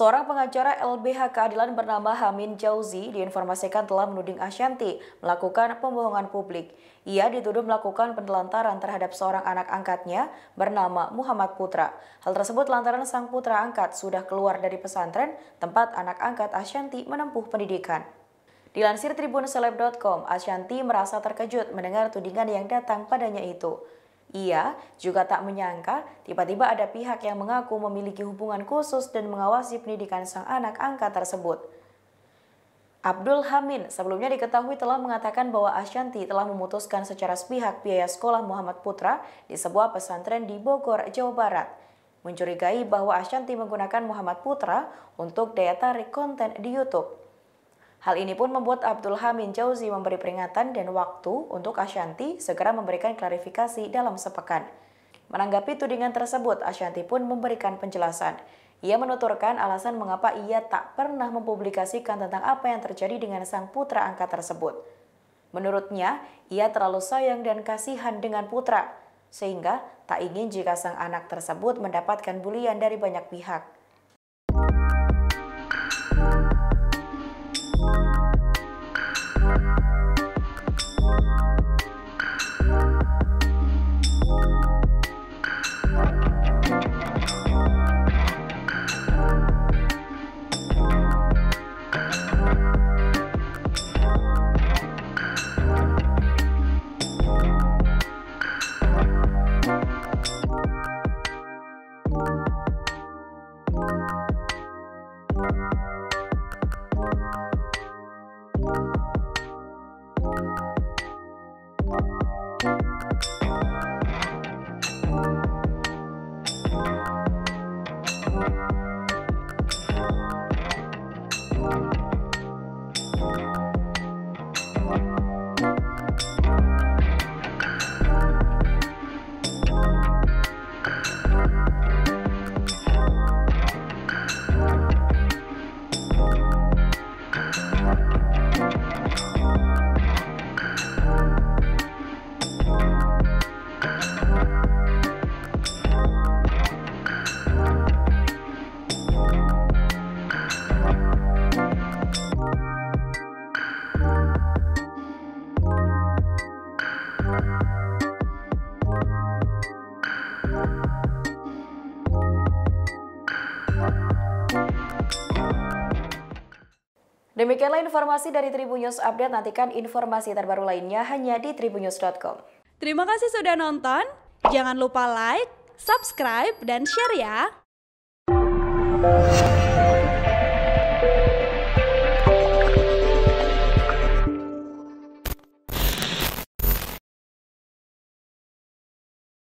Seorang pengacara LBH Keadilan bernama Hamin Jauzi diinformasikan telah menuding Ashanti melakukan pembohongan publik. Ia dituduh melakukan penelantaran terhadap seorang anak angkatnya bernama Muhammad Putra. Hal tersebut lantaran sang putra angkat sudah keluar dari pesantren tempat anak angkat Ashanti menempuh pendidikan. Dilansir tribunseleb.com, Ashanti merasa terkejut mendengar tudingan yang datang padanya itu. Ia juga tak menyangka tiba-tiba ada pihak yang mengaku memiliki hubungan khusus dan mengawasi pendidikan sang anak angkat tersebut. Abdul Hamin sebelumnya diketahui telah mengatakan bahwa Ashanti telah memutuskan secara sepihak biaya sekolah Muhammad Putra di sebuah pesantren di Bogor, Jawa Barat. Mencurigai bahwa Ashanti menggunakan Muhammad Putra untuk daya tarik konten di YouTube. Hal ini pun membuat Abdul Hamid Jauzi memberi peringatan dan waktu untuk Ashanti segera memberikan klarifikasi dalam sepekan. Menanggapi tudingan tersebut, Ashanti pun memberikan penjelasan. Ia menuturkan alasan mengapa ia tak pernah mempublikasikan tentang apa yang terjadi dengan sang putra angkat tersebut. Menurutnya, ia terlalu sayang dan kasihan dengan putra, sehingga tak ingin jika sang anak tersebut mendapatkan bulian dari banyak pihak. Demikianlah informasi dari Tribun News Update. Nantikan informasi terbaru lainnya hanya di tribunnews.com. Terima kasih sudah nonton. Jangan lupa like, subscribe, dan share ya.